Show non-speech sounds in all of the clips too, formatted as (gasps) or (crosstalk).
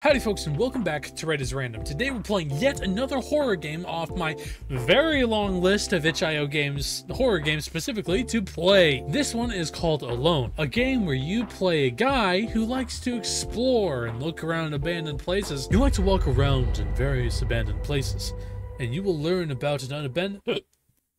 Howdy folks and welcome back to Ray does Random. Today we're playing yet another horror game off my very long list of itch.io games, horror games specifically, to play. This one is called Alone, a game where you play a guy who likes to explore and look around abandoned places. You like to walk around in various abandoned places, and you will learn about an unabandoned...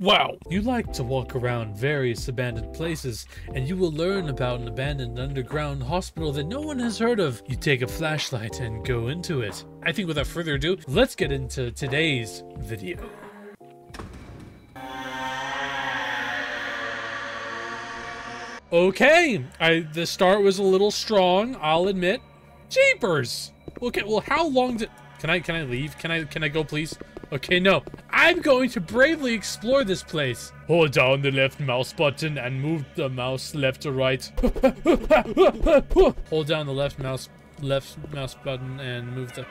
Wow! You like to walk around various abandoned places, and you will learn about an abandoned underground hospital that no one has heard of. You take a flashlight and go into it. I think without further ado, let's get into today's video. Okay, I the start was a little strong, I'll admit. Jeepers! Okay, well how long did can I can I leave? Can I can I go please? Okay, no. I'm going to bravely explore this place. Hold down the left mouse button and move the mouse left to right. (laughs) Hold down the left mouse left mouse button and move the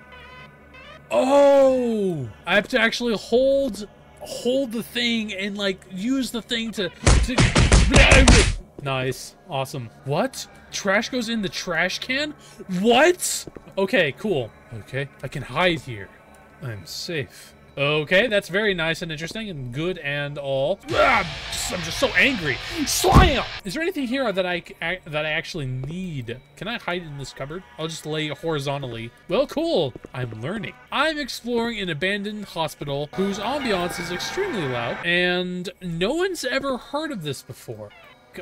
Oh! I have to actually hold hold the thing and like use the thing to, to (laughs) Nice. Awesome. What? Trash goes in the trash can? What? Okay, cool. Okay, I can hide here. I'm safe. Okay, that's very nice and interesting and good and all. Ah, I'm just so angry. Slam! Is there anything here that I that I actually need? Can I hide in this cupboard? I'll just lay horizontally. Well, cool. I'm learning. I'm exploring an abandoned hospital whose ambiance is extremely loud, and no one's ever heard of this before.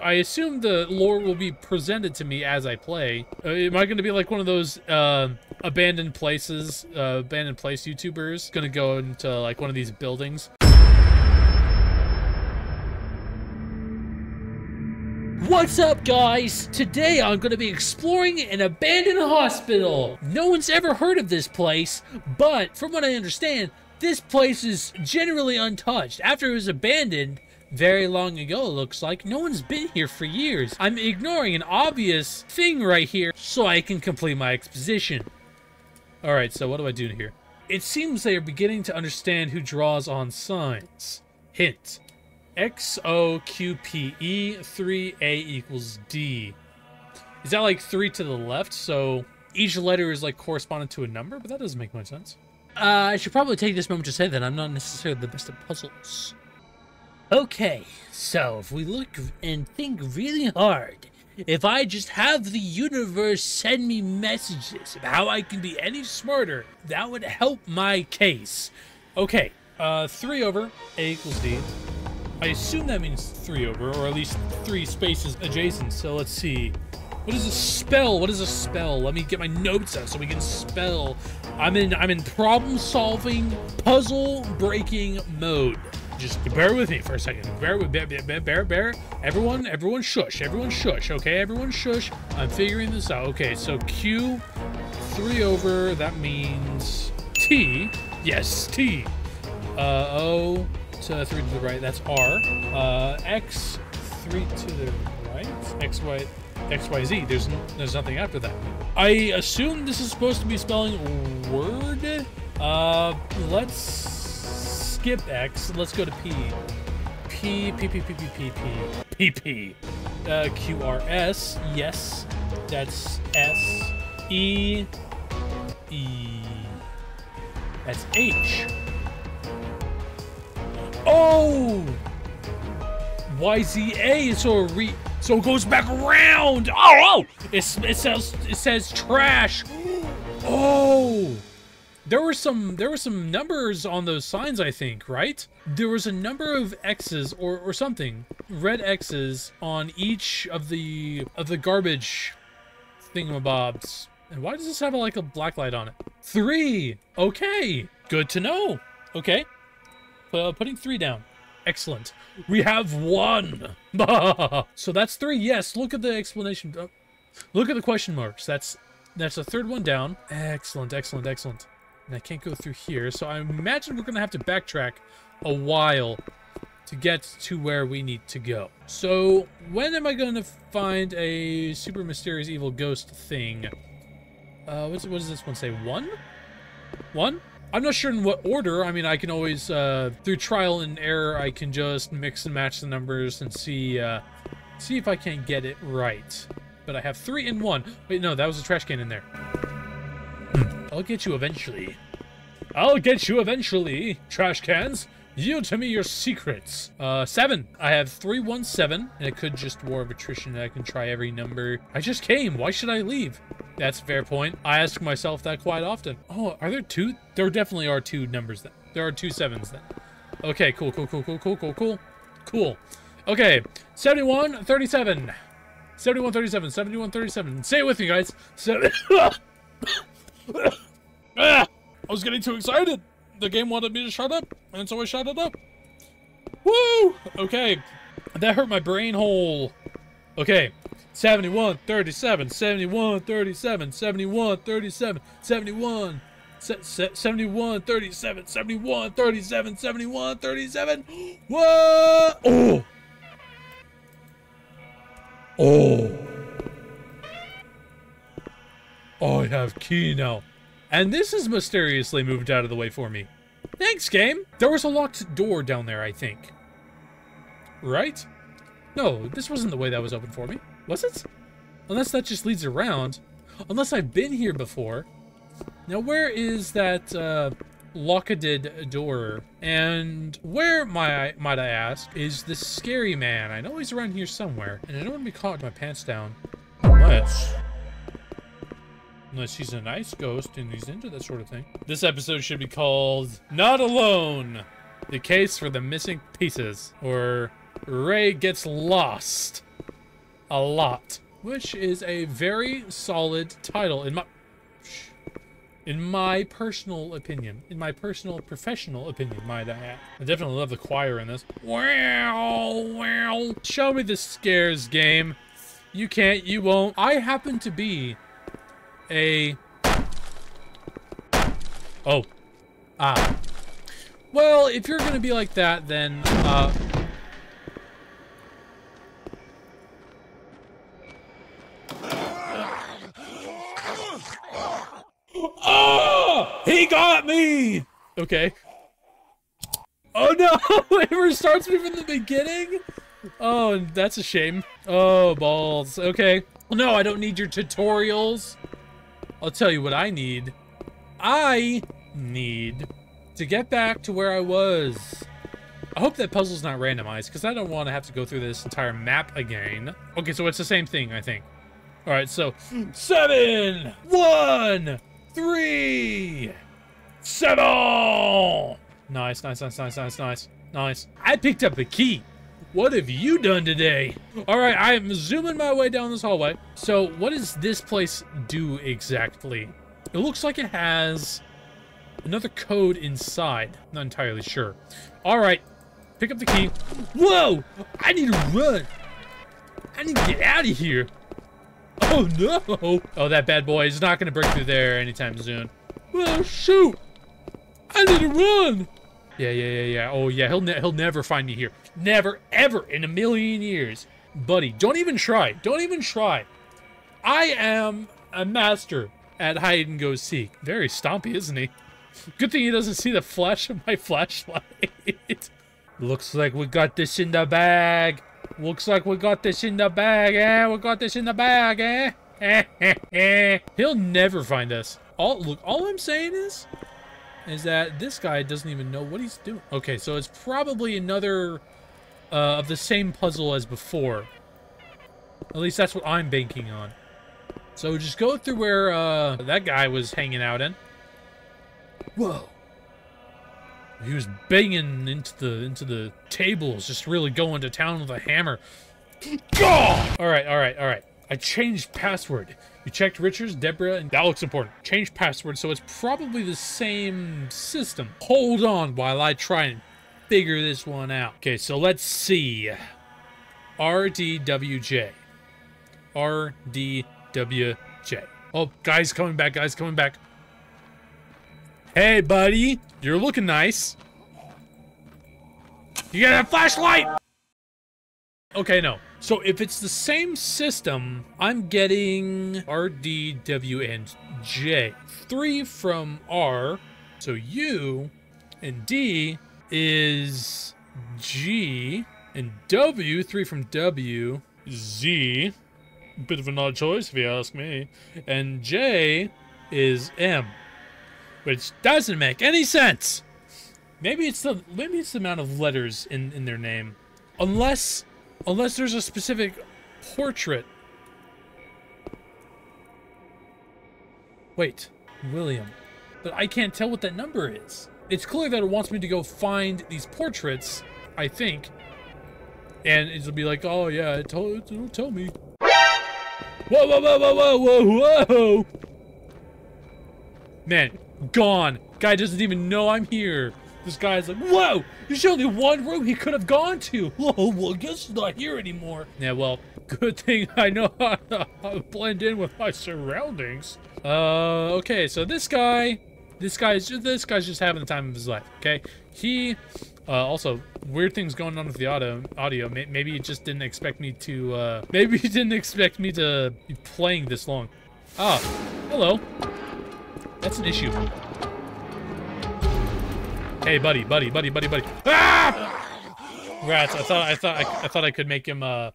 I assume the lore will be presented to me as I play. Uh, am I going to be like one of those uh, abandoned places, uh, abandoned place YouTubers? Going to go into like one of these buildings? What's up, guys? Today I'm going to be exploring an abandoned hospital. No one's ever heard of this place, but from what I understand, this place is generally untouched. After it was abandoned, very long ago, it looks like. No one's been here for years. I'm ignoring an obvious thing right here so I can complete my exposition. Alright, so what do I do here? It seems they are beginning to understand who draws on signs. Hint. X-O-Q-P-E 3A equals D. Is that like 3 to the left? So each letter is like corresponding to a number? But that doesn't make much sense. Uh, I should probably take this moment to say that I'm not necessarily the best at puzzles. Okay, so if we look and think really hard, if I just have the universe send me messages of how I can be any smarter, that would help my case. Okay, uh, 3 over, A equals D. I assume that means 3 over, or at least 3 spaces adjacent, so let's see. What is a spell? What is a spell? Let me get my notes out so we can spell. I'm in I'm in problem solving, puzzle breaking mode just bear with me for a second. Bear with bear, bear, bear, bear. Everyone, everyone shush. Everyone shush, okay? Everyone shush. I'm figuring this out. Okay, so Q, three over, that means T. Yes, T. Uh, O to three to the right, that's R. Uh, X, three to the right. X, Y, X, Y, Z. There's, there's nothing after that. I assume this is supposed to be spelling word. Uh, let's skip X. Let's go to P. P, P, P, P, P, P, P, P, P. Uh, Q, R, S. Yes. That's S. E. E. That's H. Oh! Y, Z, A. So re. So it goes back around. Oh, oh! It, it says it says trash. Oh! There were some there were some numbers on those signs, I think, right? There was a number of X's or, or something. Red X's on each of the of the garbage thingamabobs. And why does this have a, like a black light on it? Three! Okay! Good to know. Okay. Uh, putting three down. Excellent. We have one! (laughs) so that's three. Yes, look at the explanation. Uh, look at the question marks. That's that's the third one down. Excellent, excellent, excellent. And I can't go through here, so I imagine we're going to have to backtrack a while to get to where we need to go. So, when am I going to find a super mysterious evil ghost thing? Uh, what does this one say? One? One? I'm not sure in what order. I mean, I can always, uh, through trial and error, I can just mix and match the numbers and see, uh, see if I can get it right. But I have three in one. Wait, no, that was a trash can in there. Hmm. I'll get you eventually. I'll get you eventually, trash cans. Yield to me your secrets. Uh, seven. I have 317, and it could just War of Attrition. I can try every number. I just came. Why should I leave? That's a fair point. I ask myself that quite often. Oh, are there two? There definitely are two numbers then. There are two sevens then. Okay, cool, cool, cool, cool, cool, cool, cool. Cool. Okay, 71, 37. 71, 37, 71, 37. Say it with me, guys. Seven. (coughs) ah, I was getting too excited the game wanted me to shut up, and so I shut it up. Woo! Okay. That hurt my brain hole. Okay. 71, 37, 71, 37, 71, 37, 71, 71, 37, 71, 37, 71, 37. (gasps) What? Oh! Oh! I have key now. And this is mysteriously moved out of the way for me. Thanks, game. There was a locked door down there, I think. Right? No, this wasn't the way that was open for me. Was it? Unless that just leads around. Unless I've been here before. Now, where is that, uh, locked door? And where, I, might I ask, is the scary man? I know he's around here somewhere, and I don't want to be caught with my pants down. Unless... Unless he's a nice ghost and he's into that sort of thing. This episode should be called Not Alone! The Case for the Missing Pieces. Or Ray Gets Lost. A Lot. Which is a very solid title in my... In my personal opinion. In my personal professional opinion, might I add. I definitely love the choir in this. Wow, wow. Show me the scares game. You can't, you won't. I happen to be a... Oh. Ah. Well, if you're gonna be like that, then, uh... Oh! He got me! Okay. Oh no! (laughs) it restarts me from the beginning? Oh, that's a shame. Oh, balls. Okay. No, I don't need your tutorials. I'll tell you what I need. I need to get back to where I was. I hope that puzzle's not randomized, because I don't want to have to go through this entire map again. Okay, so it's the same thing, I think. All right, so seven, one, three, seven. Nice, nice, nice, nice, nice, nice, nice. I picked up the key. What have you done today? All right, I am zooming my way down this hallway. So what does this place do exactly? It looks like it has another code inside. Not entirely sure. All right, pick up the key. Whoa, I need to run. I need to get out of here. Oh no. Oh, that bad boy is not gonna break through there anytime soon. Well, shoot. I need to run. Yeah, yeah, yeah, yeah. Oh, yeah, he'll, ne he'll never find me here. Never, ever in a million years. Buddy, don't even try. Don't even try. I am a master at hide and go seek. Very stompy, isn't he? Good thing he doesn't see the flash of my flashlight. (laughs) Looks like we got this in the bag. Looks like we got this in the bag, eh? We got this in the bag, eh? Eh, eh, eh. He'll never find us. All look, all I'm saying is is that this guy doesn't even know what he's doing. Okay, so it's probably another uh, of the same puzzle as before. At least that's what I'm banking on. So just go through where uh, that guy was hanging out in. Whoa. He was banging into the into the tables, just really going to town with a hammer. All right, all right, all right. I changed password. You checked Richards, Deborah, and that looks important. Change password, so it's probably the same system. Hold on while I try and figure this one out. Okay, so let's see. RDWJ. RDWJ. Oh, guys coming back, guys coming back. Hey, buddy. You're looking nice. You got a flashlight? Okay, no. So if it's the same system, I'm getting R, D, W, and J. Three from R, so U, and D is G, and W, three from W, Z, bit of an odd choice if you ask me, and J is M. which doesn't make any sense. Maybe it's the maybe it's the amount of letters in in their name, unless unless there's a specific portrait. Wait, William, but I can't tell what that number is. It's clear that it wants me to go find these portraits. I think, and it'll be like, oh yeah, it it'll tell me. Whoa, whoa, whoa, whoa, whoa, whoa, whoa! Man, gone. Guy doesn't even know I'm here. This guy's like, whoa, there's only one room he could have gone to. (laughs) Whoa, well, I guess he's not here anymore. Yeah, well, good thing (laughs) I know how to blend in with my surroundings. Uh, okay, so this guy, this guy's just, this guy's just having the time of his life, okay? He, uh, also, weird things going on with the audio, audio. Maybe he just didn't expect me to, uh, (laughs) maybe he didn't expect me to be playing this long. Ah, hello. That's an issue. Hey, buddy, buddy, buddy, buddy, buddy. Ah! Rats. I thought, I thought, I, I thought I could make him uh,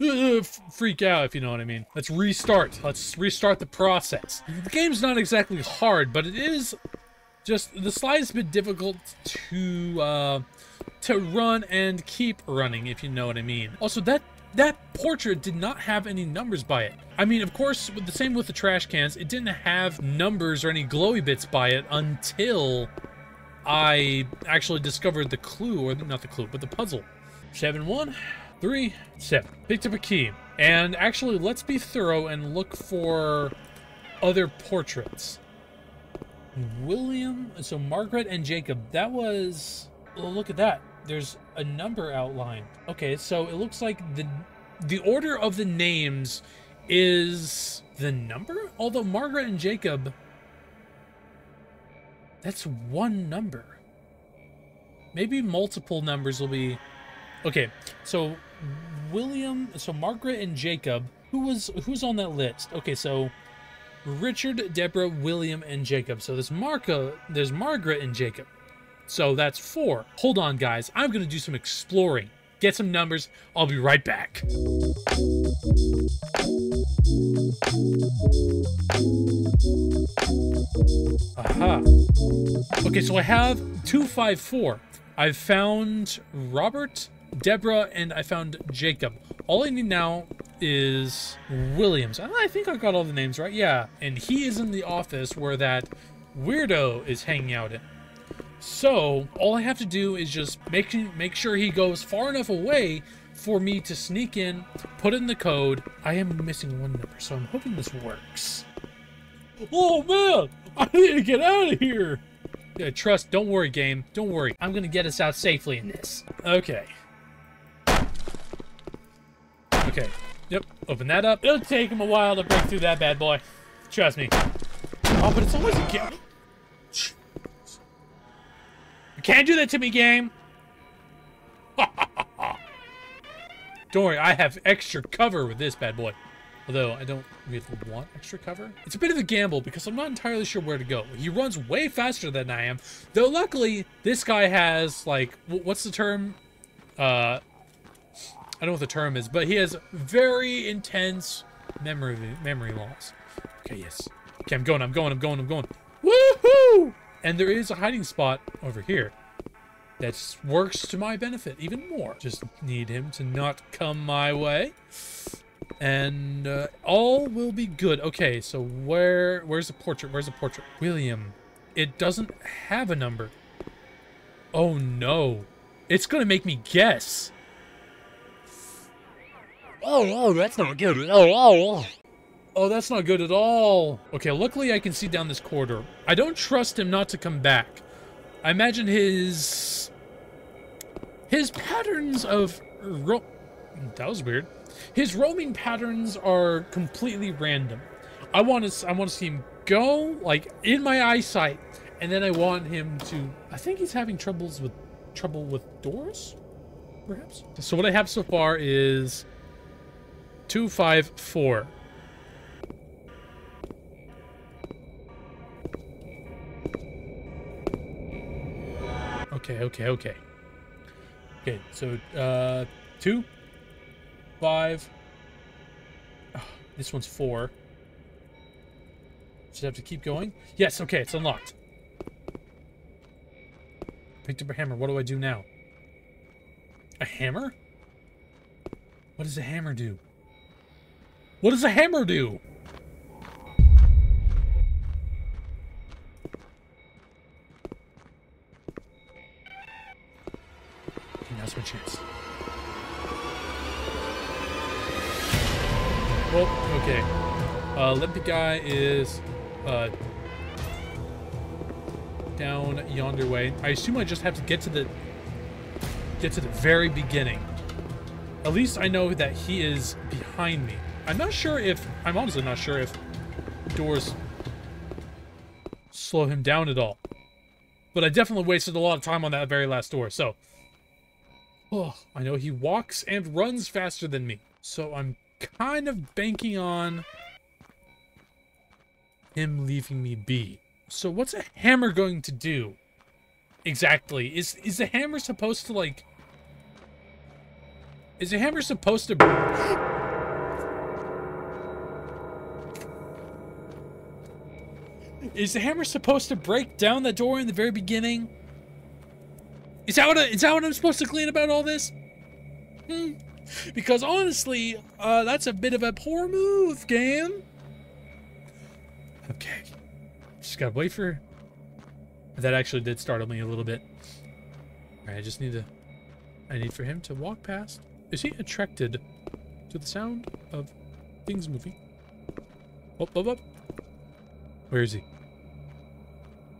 uh, freak out, if you know what I mean. Let's restart. Let's restart the process. The game's not exactly hard, but it is just the slightest bit difficult to uh, to run and keep running, if you know what I mean. Also, that that portrait did not have any numbers by it. I mean, of course, the same with the trash cans, it didn't have numbers or any glowy bits by it until I actually discovered the clue, or not the clue, but the puzzle. Seven, one, three, seven. Picked up a key. And actually, let's be thorough and look for other portraits. William, so Margaret and Jacob, that was, well, look at that. There's a number outlined. Okay, so it looks like the the order of the names is the number? Although Margaret and Jacob that's one number. Maybe multiple numbers will be... Okay, so William... So Margaret and Jacob. Who was who's on that list? Okay, so Richard, Deborah, William, and Jacob. So there's Marco, there's Margaret and Jacob. So that's four. Hold on, guys. I'm to do some exploring. Get some numbers. I'll be right back. Aha. Okay, so I have 254. I've found Robert, Deborah, and I found Jacob. All I need now is Williams. I think I got all the names right. Yeah, and he is in the office where that weirdo is hanging out in. So, all I have to do is just make, make sure he goes far enough away for me to sneak in, put in the code. I am missing one number, so I'm hoping this works. Oh man, I need to get out of here. Yeah, trust, don't worry, game. Don't worry. I'm gonna get us out safely in this. Okay. Okay. Yep, open that up. It'll take him a while to break through that bad boy. Trust me. Oh, but it's always a game. You can't do that to me, game. (laughs) don't worry, I have extra cover with this bad boy. Although, I don't really want extra cover. It's a bit of a gamble because I'm not entirely sure where to go. He runs way faster than I am. Though, luckily, this guy has, like, what's the term? Uh, I don't know what the term is, but he has very intense memory memory loss. Okay, yes. Okay, I'm going, I'm going, I'm going, I'm going. Woohoo! And there is a hiding spot over here that works to my benefit even more. Just need him to not come my way. And uh, all will be good. Okay, so where where's the portrait? Where's the portrait? William. It doesn't have a number. Oh no. It's gonna make me guess. Oh, oh, that's not good. Oh, oh, oh. Oh, that's not good at all. Okay, luckily I can see down this corridor. I don't trust him not to come back. I imagine his... His patterns of... Ro that was weird. His roaming patterns are completely random. I want to I want to see him go, like, in my eyesight, and then I want him to... I think he's having troubles with... Trouble with doors? Perhaps? So what I have so far is... 254. Okay, okay, okay. Okay, so, uh, two, five. Oh, this one's four. Just have to keep going. Yes, okay, it's unlocked. picked up a hammer. What do I do now? A hammer? What does a hammer do? What does a hammer do? Now's my chance. Oh, okay. Uh, Limpy guy is uh, down yonder way. I assume I just have to get to the get to the very beginning. At least I know that he is behind me. I'm not sure if I'm honestly not sure if doors slow him down at all. But I definitely wasted a lot of time on that very last door. So, oh, I know he walks and runs faster than me. So I'm kind of banking on him leaving me be. So what's a hammer going to do? Exactly. Is is the hammer supposed to like Is the hammer supposed to Is the hammer supposed to break down the door in the very beginning? Is that what I, is that what I'm supposed to glean about all this? Hmm. Because honestly, uh, that's a bit of a poor move, game. Okay. Just gotta wait for... That actually did startle me a little bit. Alright, I just need to... I need for him to walk past. Is he attracted to the sound of things moving? Up, up, up. Where is he?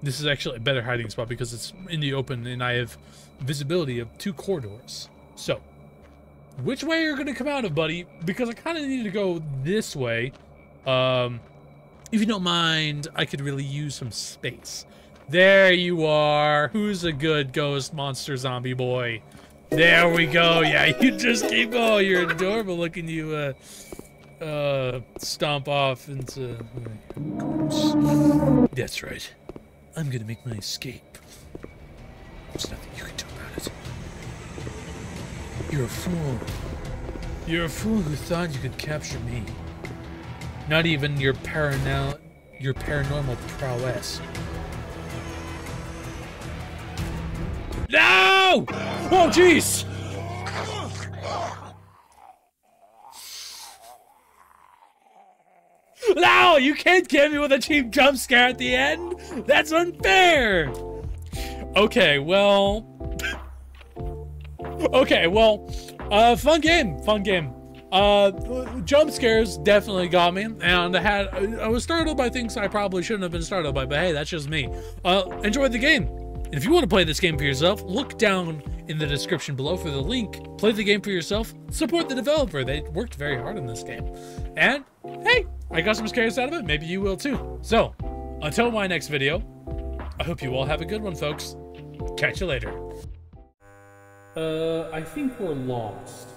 This is actually a better hiding spot because it's in the open and I have visibility of two corridors. So, which way are you going to come out of, buddy? Because I kind of need to go this way. Um, if you don't mind, I could really use some space. There you are. Who's a good ghost monster zombie boy? There we go. Yeah, (laughs) you just keep going. You're adorable looking. You uh, uh, stomp off into. That's right. I'm gonna make my escape. There's nothing you can do about it. You're a fool. You're a fool who thought you could capture me. Not even your paranal your paranormal prowess. No! Oh jeez! No! You can't get me with a cheap jump scare at the end! That's unfair! Okay, well... (laughs) okay, well... Uh, fun game, fun game. Uh, jump scares definitely got me, and I had I was startled by things I probably shouldn't have been startled by, but hey, that's just me. Uh, enjoyed the game. If you want to play this game for yourself, look down in the description below for the link. Play the game for yourself. Support the developer. They worked very hard on this game. And hey, I got some scares out of it. Maybe you will too. So, until my next video, I hope you all have a good one, folks. Catch you later. Uh, I think we're lost.